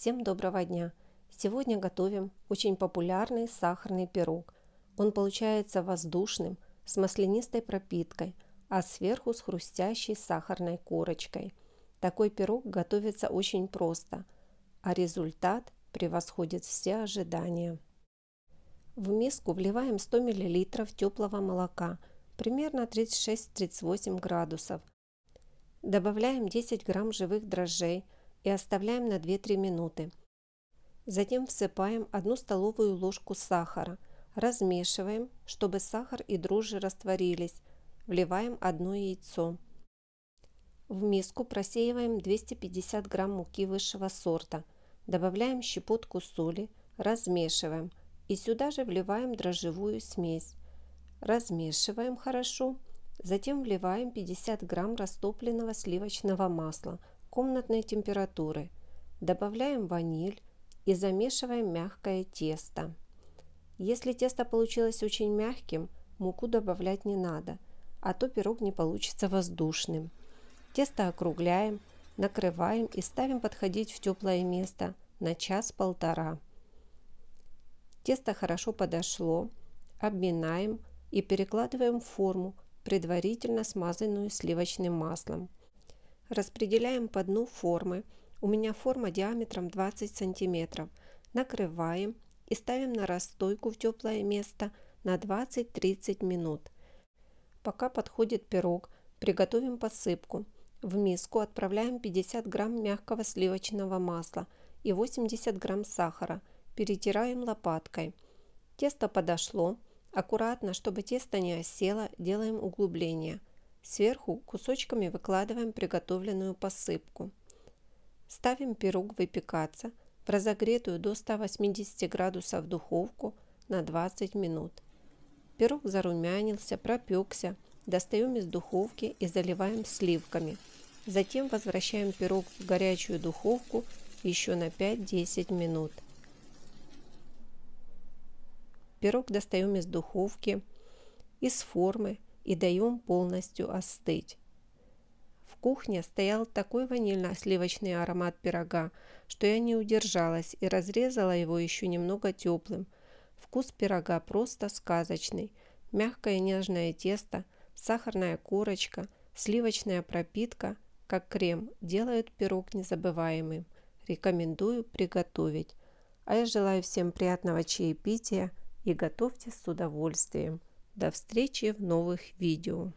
Всем доброго дня! Сегодня готовим очень популярный сахарный пирог. Он получается воздушным, с маслянистой пропиткой, а сверху с хрустящей сахарной корочкой. Такой пирог готовится очень просто, а результат превосходит все ожидания. В миску вливаем 100 мл теплого молока, примерно 36-38 градусов. Добавляем 10 грамм живых дрожжей – и оставляем на 2-3 минуты. Затем всыпаем 1 столовую ложку сахара, размешиваем, чтобы сахар и дрожжи растворились, вливаем одно яйцо. В миску просеиваем 250 грамм муки высшего сорта, добавляем щепотку соли, размешиваем и сюда же вливаем дрожжевую смесь. Размешиваем хорошо, затем вливаем 50 грамм растопленного сливочного масла – комнатной температуры. Добавляем ваниль и замешиваем мягкое тесто. Если тесто получилось очень мягким, муку добавлять не надо, а то пирог не получится воздушным. Тесто округляем, накрываем и ставим подходить в теплое место на час-полтора. Тесто хорошо подошло, обминаем и перекладываем в форму, предварительно смазанную сливочным маслом. Распределяем по дну формы. У меня форма диаметром 20 сантиметров. Накрываем и ставим на расстойку в теплое место на 20-30 минут. Пока подходит пирог, приготовим посыпку. В миску отправляем 50 грамм мягкого сливочного масла и 80 грамм сахара. Перетираем лопаткой. Тесто подошло. Аккуратно, чтобы тесто не осело, делаем углубление – Сверху кусочками выкладываем приготовленную посыпку. Ставим пирог выпекаться в разогретую до 180 градусов духовку на 20 минут. Пирог зарумянился, пропекся. Достаем из духовки и заливаем сливками. Затем возвращаем пирог в горячую духовку еще на 5-10 минут. Пирог достаем из духовки, из формы и даем полностью остыть. В кухне стоял такой ванильно-сливочный аромат пирога, что я не удержалась и разрезала его еще немного теплым. Вкус пирога просто сказочный. Мягкое нежное тесто, сахарная корочка, сливочная пропитка, как крем, делают пирог незабываемым. Рекомендую приготовить. А я желаю всем приятного чаепития и готовьте с удовольствием. До встречи в новых видео.